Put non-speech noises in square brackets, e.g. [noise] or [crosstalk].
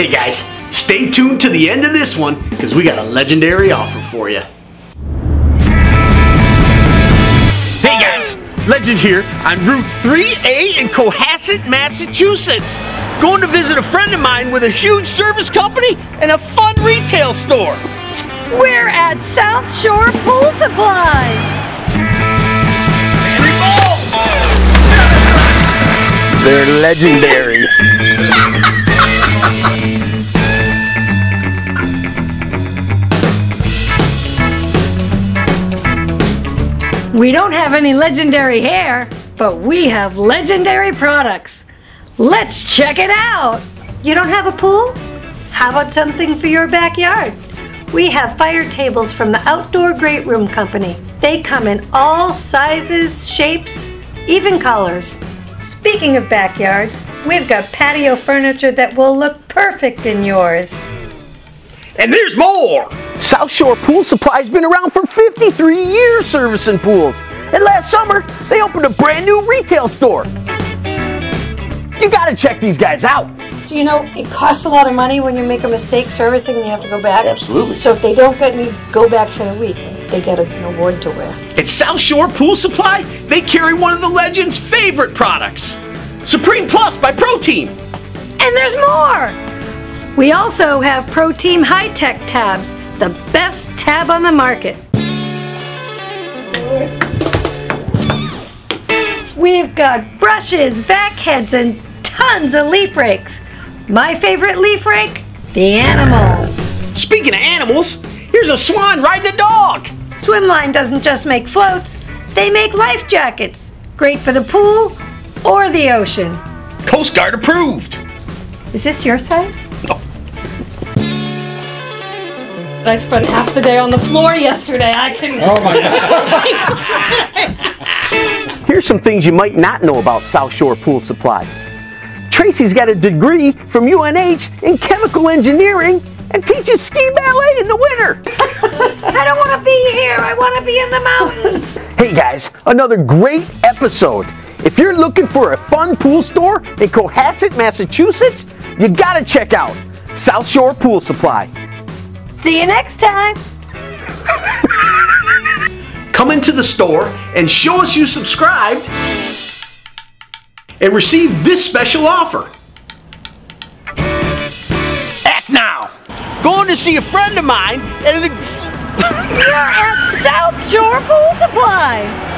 Hey guys, stay tuned to the end of this one because we got a legendary offer for you. Hey guys, Legend here on Route 3A in Cohasset, Massachusetts. Going to visit a friend of mine with a huge service company and a fun retail store. We're at South Shore Pool Supply. They're legendary. [laughs] We don't have any legendary hair, but we have legendary products. Let's check it out. You don't have a pool? How about something for your backyard? We have fire tables from the Outdoor Great Room Company. They come in all sizes, shapes, even colors. Speaking of backyard, we've got patio furniture that will look perfect in yours. And there's more! South Shore Pool Supply's been around for 53 years servicing pools. And last summer, they opened a brand new retail store. You gotta check these guys out. So you know, it costs a lot of money when you make a mistake servicing and you have to go back. Absolutely. So if they don't get me go back to the week, they get an award to wear. At South Shore Pool Supply, they carry one of the legend's favorite products Supreme Plus by Pro Team. And there's more! We also have Pro Team High Tech tabs, the best tab on the market. We've got brushes, vac heads, and tons of leaf rakes. My favorite leaf rake? The animal. Speaking of animals, here's a swan riding a dog. Swimline doesn't just make floats, they make life jackets. Great for the pool or the ocean. Coast Guard approved. Is this your size? No. I spent half the day on the floor yesterday. I couldn't. Oh my God. [laughs] Here's some things you might not know about South Shore Pool Supply. Tracy's got a degree from UNH in chemical engineering and teaches ski ballet in the winter. [laughs] I don't want to be here. I want to be in the mountains. Hey guys, another great episode. If you're looking for a fun pool store in Cohasset, Massachusetts, you gotta check out South Shore Pool Supply. See you next time. Come into the store and show us you subscribed and receive this special offer. Act now. Going to see a friend of mine and You're at South Shore Pool Supply.